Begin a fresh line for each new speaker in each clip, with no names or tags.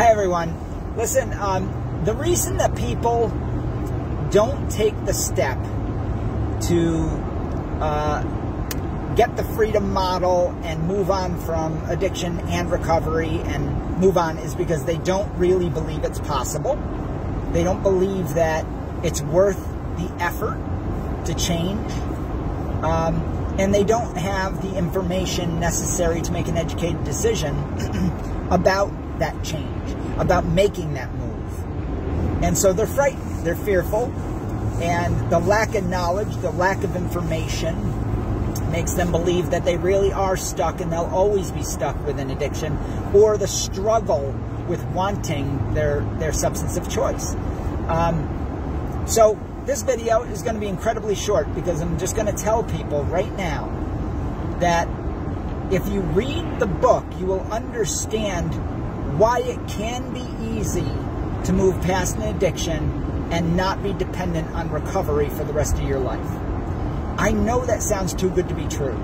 Hi, everyone. Listen, um, the reason that people don't take the step to uh, get the freedom model and move on from addiction and recovery and move on is because they don't really believe it's possible. They don't believe that it's worth the effort to change. Um, and they don't have the information necessary to make an educated decision about that change, about making that move. And so they're frightened, they're fearful, and the lack of knowledge, the lack of information makes them believe that they really are stuck and they'll always be stuck with an addiction or the struggle with wanting their, their substance of choice. Um, so this video is going to be incredibly short because I'm just going to tell people right now that if you read the book, you will understand why it can be easy to move past an addiction and not be dependent on recovery for the rest of your life. I know that sounds too good to be true,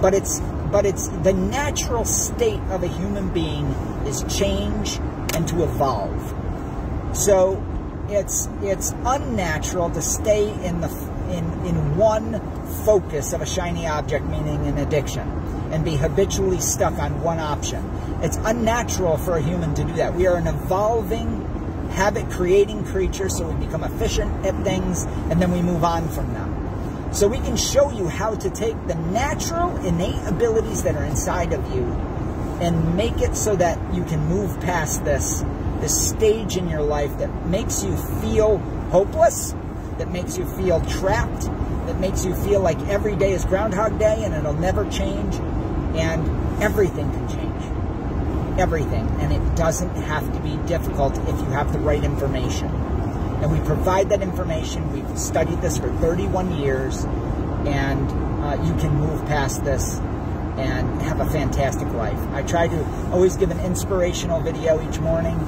but it's but it's the natural state of a human being is change and to evolve. So it's it's unnatural to stay in the in in one focus of a shiny object, meaning an addiction, and be habitually stuck on one option. It's unnatural for a human to do that. We are an evolving, habit creating creature, so we become efficient at things and then we move on from them. So we can show you how to take the natural, innate abilities that are inside of you and make it so that you can move past this this stage in your life that makes you feel hopeless, that makes you feel trapped, that makes you feel like every day is Groundhog Day and it'll never change, and everything can change. Everything. And it doesn't have to be difficult if you have the right information. And we provide that information. We've studied this for 31 years, and uh, you can move past this and have a fantastic life. I try to always give an inspirational video each morning,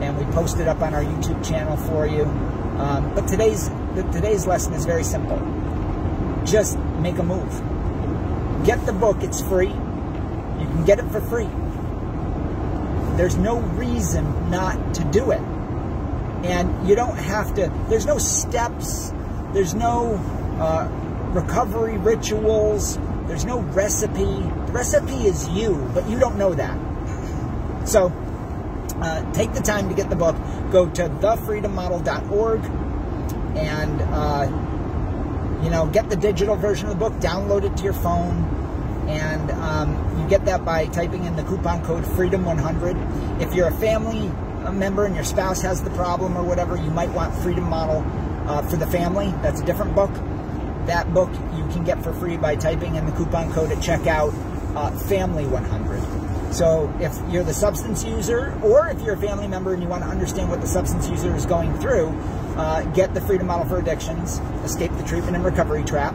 and we post it up on our YouTube channel for you. Um, but today's today's lesson is very simple. Just make a move. Get the book. It's free. You can get it for free. There's no reason not to do it. And you don't have to, there's no steps, there's no uh, recovery rituals, there's no recipe. The recipe is you, but you don't know that. So uh, take the time to get the book. Go to thefreedommodel.org and, uh, you know, get the digital version of the book, download it to your phone, and um, you get that by typing in the coupon code FREEDOM100. If you're a family member and your spouse has the problem or whatever, you might want Freedom Model uh, for the family. That's a different book. That book you can get for free by typing in the coupon code at checkout, uh, Family100. So if you're the substance user, or if you're a family member and you want to understand what the substance user is going through, uh, get the Freedom Model for Addictions, Escape the Treatment and Recovery Trap.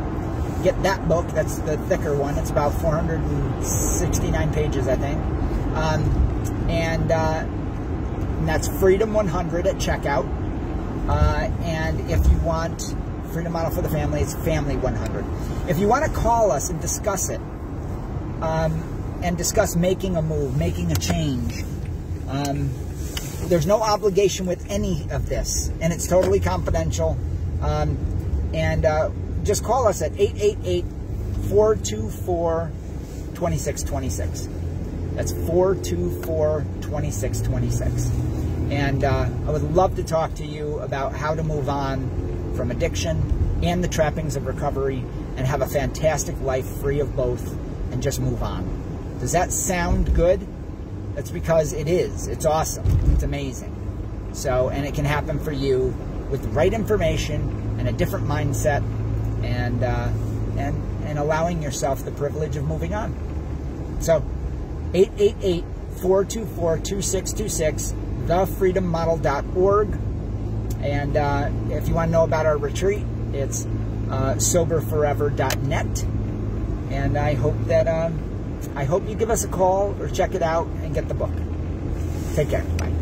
Get that book, that's the thicker one. It's about 469 pages, I think. Um, and, uh, and that's Freedom 100 at checkout. Uh, and if you want Freedom Model for the Family, it's Family 100. If you want to call us and discuss it, um, and discuss making a move, making a change, um, there's no obligation with any of this, and it's totally confidential. Um, and uh, just call us at 888 424 2626. That's 424 2626. And uh, I would love to talk to you about how to move on from addiction and the trappings of recovery and have a fantastic life free of both and just move on. Does that sound good? That's because it is. It's awesome. It's amazing. So, and it can happen for you with the right information and a different mindset and, uh, and, and allowing yourself the privilege of moving on. So, 888 424 2626, thefreedommodel.org. And uh, if you want to know about our retreat, it's uh, soberforever.net. And I hope that um, I hope you give us a call or check it out and get the book. Take care. Bye.